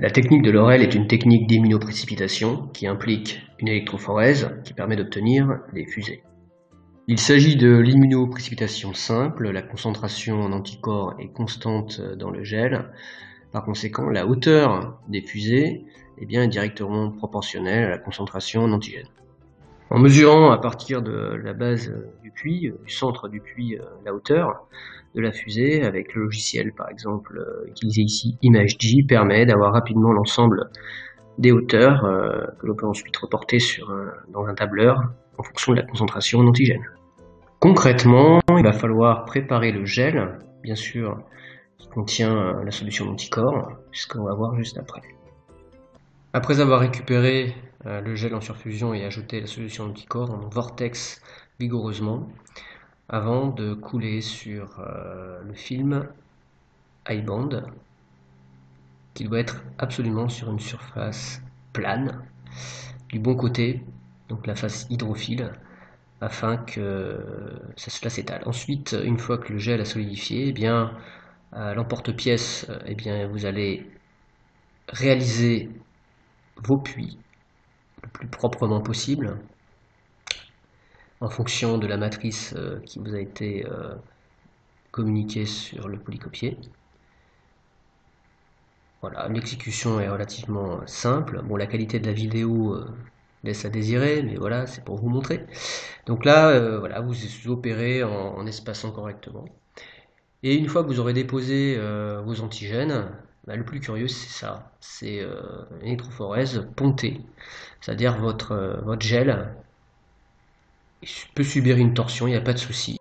La technique de Laurel est une technique d'immunoprécipitation qui implique une électrophorèse qui permet d'obtenir des fusées. Il s'agit de l'immunoprécipitation simple, la concentration en anticorps est constante dans le gel, par conséquent la hauteur des fusées est bien directement proportionnelle à la concentration en antigène. En mesurant à partir de la base du puits, du centre du puits, la hauteur de la fusée, avec le logiciel par exemple utilisé ici ImageJ, permet d'avoir rapidement l'ensemble des hauteurs que l'on peut ensuite reporter dans un tableur en fonction de la concentration en antigène. Concrètement, il va falloir préparer le gel, bien sûr, qui contient la solution d'anticorps, puisqu'on va voir juste après. Après avoir récupéré le gel en surfusion et ajouté la solution d'anticorps, on vortex vigoureusement avant de couler sur le film iBand qui doit être absolument sur une surface plane du bon côté, donc la face hydrophile, afin que cela s'étale. Ensuite, une fois que le gel a solidifié, eh bien, l'emporte-pièce, eh bien, vous allez réaliser vos puits le plus proprement possible en fonction de la matrice qui vous a été communiquée sur le polycopier. Voilà, l'exécution est relativement simple. Bon, la qualité de la vidéo laisse à désirer, mais voilà, c'est pour vous montrer. Donc là, euh, voilà, vous opérez en, espaçant correctement. Et une fois que vous aurez déposé euh, vos antigènes, bah, le plus curieux, c'est ça, c'est euh, une électrophorèse pontée. C'est-à-dire votre, votre gel peut subir une torsion, il n'y a pas de souci.